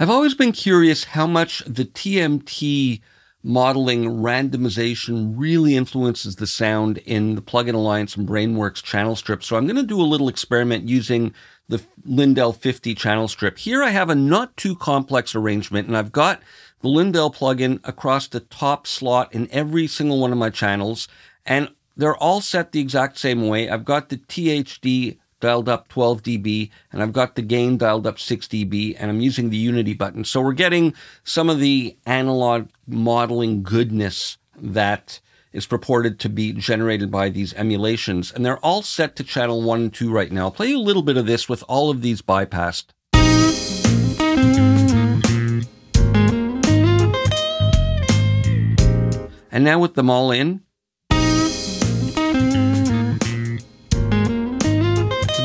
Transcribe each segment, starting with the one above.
I've always been curious how much the TMT modeling randomization really influences the sound in the Plugin Alliance and Brainworx channel strip. So I'm going to do a little experiment using the Lindell 50 channel strip. Here I have a not too complex arrangement and I've got the Lindell plugin across the top slot in every single one of my channels and they're all set the exact same way. I've got the THD dialed up 12 dB and I've got the gain dialed up 6 dB and I'm using the unity button. So we're getting some of the analog modeling goodness that is purported to be generated by these emulations. And they're all set to channel 1 and 2 right now. I'll play you a little bit of this with all of these bypassed. And now with them all in,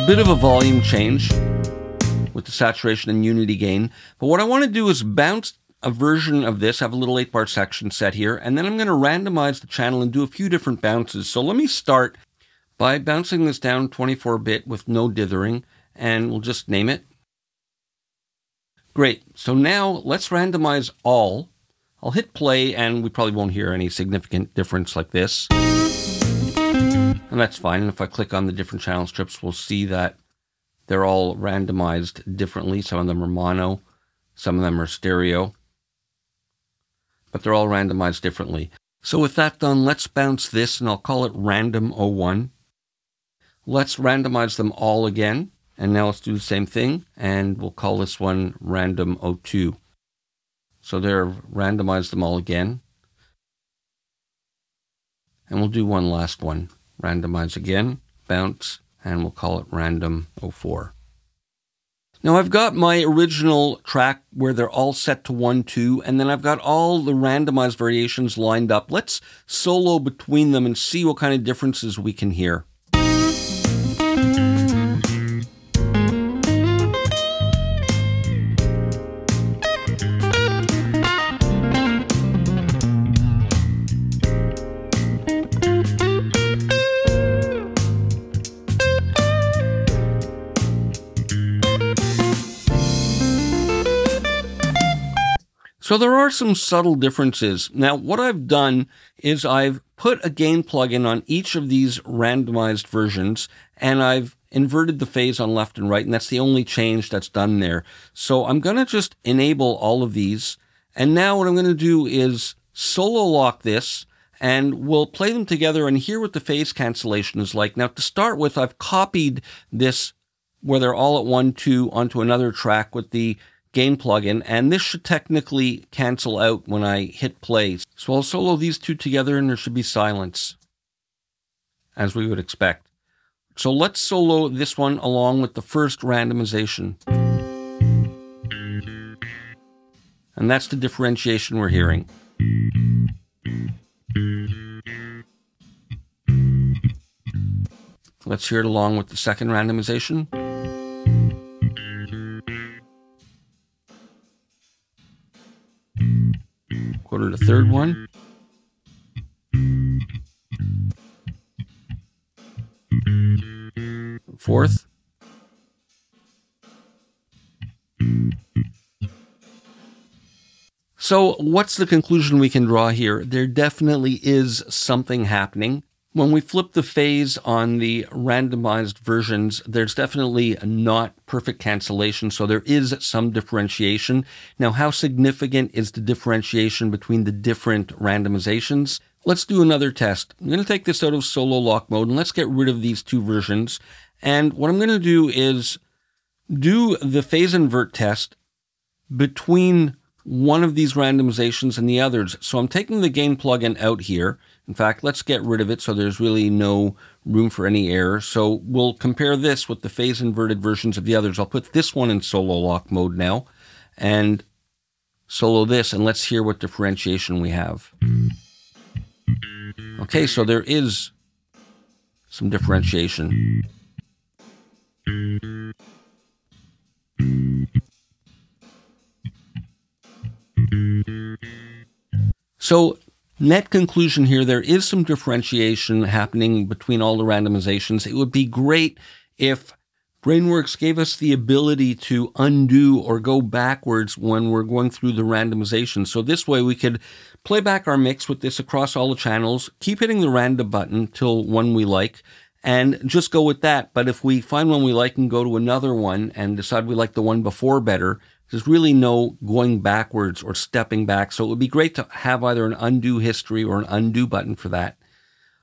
bit of a volume change with the saturation and unity gain. But what I want to do is bounce a version of this, have a little 8-bar section set here, and then I'm going to randomize the channel and do a few different bounces. So let me start by bouncing this down 24-bit with no dithering, and we'll just name it. Great. So now let's randomize all. I'll hit play, and we probably won't hear any significant difference like this. And that's fine. And if I click on the different channel strips, we'll see that they're all randomized differently. Some of them are mono, some of them are stereo, but they're all randomized differently. So with that done, let's bounce this and I'll call it random 01. Let's randomize them all again. And now let's do the same thing and we'll call this one random 02. So there, randomize them all again. And we'll do one last one randomize again, bounce, and we'll call it random 04. Now I've got my original track where they're all set to 1, 2, and then I've got all the randomized variations lined up. Let's solo between them and see what kind of differences we can hear. So there are some subtle differences. Now, what I've done is I've put a gain plugin on each of these randomized versions, and I've inverted the phase on left and right, and that's the only change that's done there. So I'm going to just enable all of these. And now what I'm going to do is solo lock this, and we'll play them together and hear what the phase cancellation is like. Now, to start with, I've copied this where they're all at one, two onto another track with the gain plugin, and this should technically cancel out when I hit play. So I'll solo these two together and there should be silence, as we would expect. So let's solo this one along with the first randomization. And that's the differentiation we're hearing. Let's hear it along with the second randomization. Go to the third one. Fourth. So, what's the conclusion we can draw here? There definitely is something happening. When we flip the phase on the randomized versions, there's definitely not perfect cancellation, so there is some differentiation. Now, how significant is the differentiation between the different randomizations? Let's do another test. I'm going to take this out of solo lock mode and let's get rid of these two versions. And what I'm going to do is do the phase invert test between one of these randomizations and the others. So I'm taking the gain plugin out here in fact, let's get rid of it so there's really no room for any error. So we'll compare this with the phase inverted versions of the others. I'll put this one in solo lock mode now and solo this and let's hear what differentiation we have. Okay, so there is some differentiation. So Net conclusion here, there is some differentiation happening between all the randomizations. It would be great if Brainworx gave us the ability to undo or go backwards when we're going through the randomization. So this way we could play back our mix with this across all the channels, keep hitting the random button till one we like, and just go with that. But if we find one we like and go to another one and decide we like the one before better, there's really no going backwards or stepping back. So it would be great to have either an undo history or an undo button for that.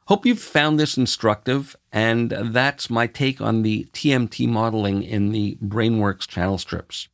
Hope you've found this instructive, and that's my take on the TMT modeling in the Brainworx channel strips.